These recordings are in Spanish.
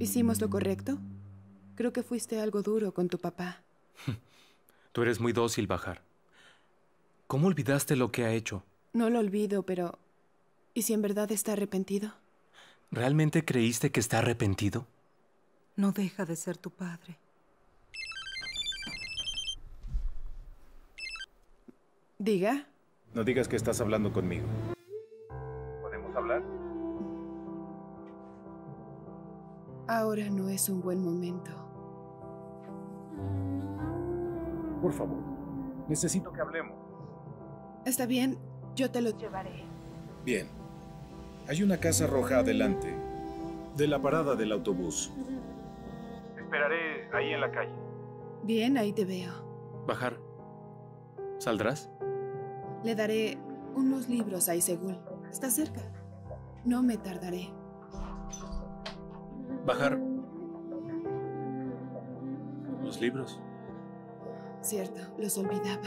¿Hicimos lo correcto? Creo que fuiste algo duro con tu papá. Tú eres muy dócil, Bajar. ¿Cómo olvidaste lo que ha hecho? No lo olvido, pero... ¿Y si en verdad está arrepentido? ¿Realmente creíste que está arrepentido? No deja de ser tu padre. Diga. No digas que estás hablando conmigo. ¿Podemos hablar? Ahora no es un buen momento. Por favor. Necesito que hablemos. Está bien, yo te lo llevaré. Bien. Hay una casa roja adelante. De la parada del autobús. Esperaré ahí en la calle. Bien, ahí te veo. Bajar. ¿Saldrás? Le daré unos libros a Isegul. Está cerca. No me tardaré. Bajar. Los libros. Cierto, los olvidaba.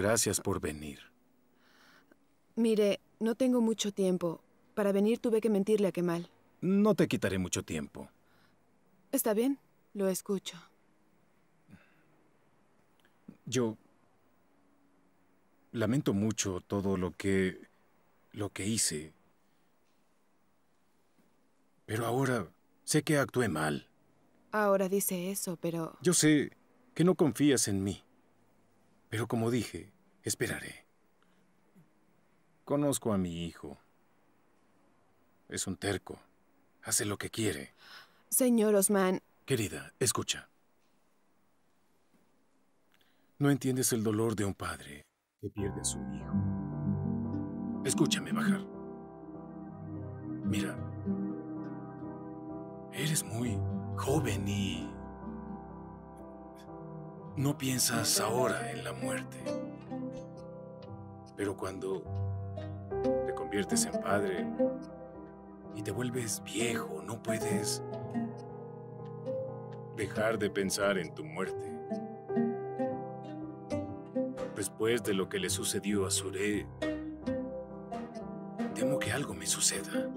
Gracias por venir. Mire, no tengo mucho tiempo. Para venir tuve que mentirle a Kemal. No te quitaré mucho tiempo. Está bien, lo escucho. Yo lamento mucho todo lo que lo que hice. Pero ahora sé que actué mal. Ahora dice eso, pero... Yo sé que no confías en mí. Pero como dije, esperaré. Conozco a mi hijo. Es un terco. Hace lo que quiere. Señor Osman, Querida, escucha. No entiendes el dolor de un padre que pierde a su hijo. Escúchame, Bajar. Mira, eres muy joven y no piensas ahora en la muerte. Pero cuando te conviertes en padre y te vuelves viejo, no puedes dejar de pensar en tu muerte. Después de lo que le sucedió a Suré, temo que algo me suceda.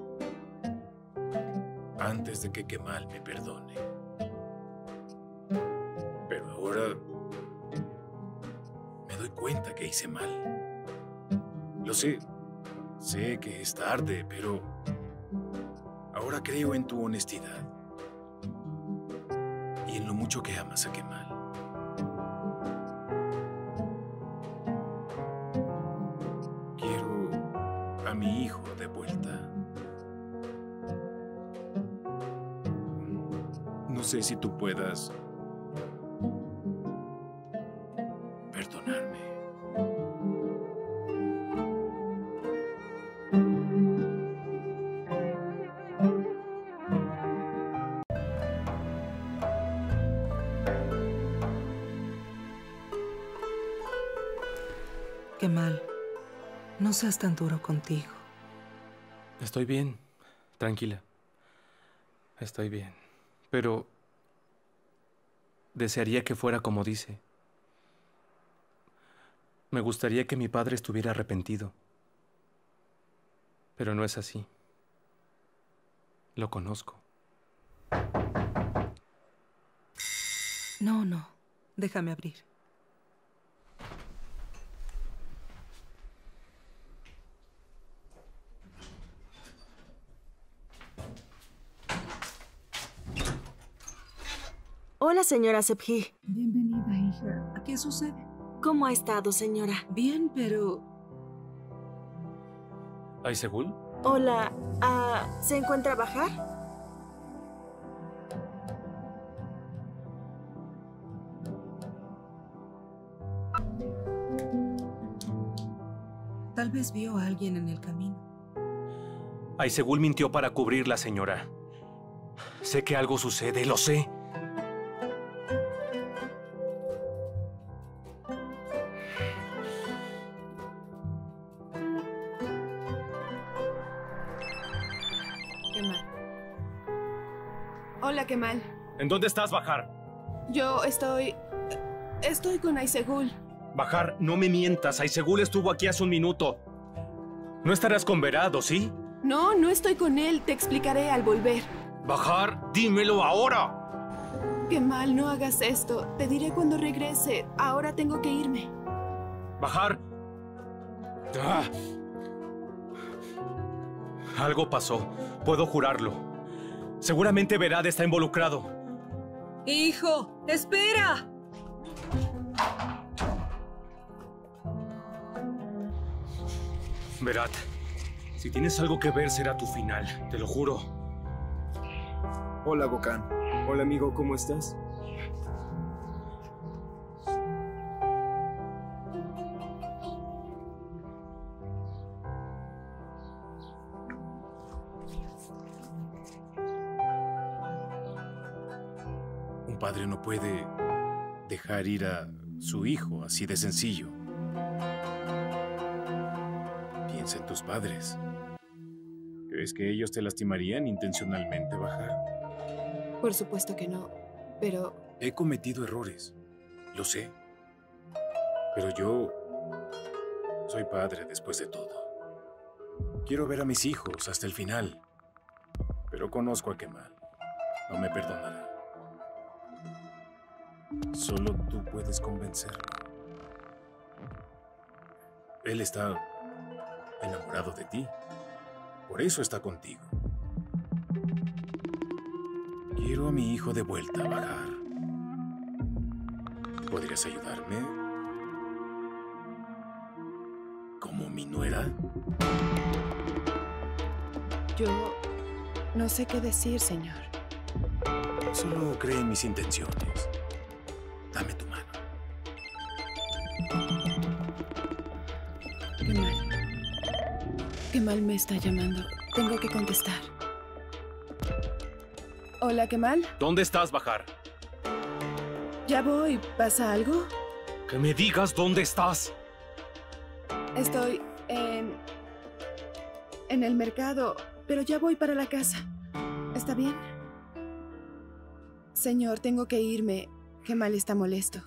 Antes de que Kemal me perdone. Pero ahora me doy cuenta que hice mal. Sé. Sé que es tarde, pero ahora creo en tu honestidad y en lo mucho que amas a Kemal. Quiero a mi hijo de vuelta. No sé si tú puedas perdonarme. Qué mal. No seas tan duro contigo. Estoy bien. Tranquila. Estoy bien. Pero... Desearía que fuera como dice. Me gustaría que mi padre estuviera arrepentido. Pero no es así. Lo conozco. No, no. Déjame abrir. Hola, señora Sepji. Bienvenida, hija. ¿Qué sucede? ¿Cómo ha estado, señora? Bien, pero... ¿Hay según? Hola, ah, ¿se encuentra Bajar? Tal vez vio a alguien en el camino. Aisegul mintió para cubrirla, señora. Sé que algo sucede, lo sé. Hola, Kemal. ¿En dónde estás, Bajar? Yo estoy... Estoy con Aisegul. Bajar, no me mientas. Aisegul estuvo aquí hace un minuto. No estarás con Verado, ¿sí? No, no estoy con él. Te explicaré al volver. Bajar, dímelo ahora. Kemal, no hagas esto. Te diré cuando regrese. Ahora tengo que irme. Bajar. Ah. Algo pasó. Puedo jurarlo. Seguramente Verad está involucrado. ¡Hijo! ¡Espera! Verad, si tienes algo que ver será tu final, te lo juro. Hola, Bocan. Hola, amigo, ¿cómo estás? Un padre no puede dejar ir a su hijo así de sencillo. Piensa en tus padres. ¿Crees que ellos te lastimarían intencionalmente, Bajar? Por supuesto que no. Pero He cometido errores, lo sé. Pero yo soy padre después de todo. Quiero ver a mis hijos hasta el final. Pero conozco a Kemal. No me perdonará. Solo tú puedes convencerlo. Él está enamorado de ti. Por eso está contigo. Quiero a mi hijo de vuelta a bajar. ¿Podrías ayudarme? ¿Como mi nuera? yo no sé qué decir, señor. Solo cree en mis intenciones. Dame tu mano. Kemal. Kemal me está llamando. Tengo que contestar. Hola, Kemal. ¿Dónde estás, Bajar? Ya voy. ¿Pasa algo? Que me digas dónde estás. Estoy en... en el mercado, pero ya voy para la casa. ¿Está bien? Señor, tengo que irme. Kemal está molesto.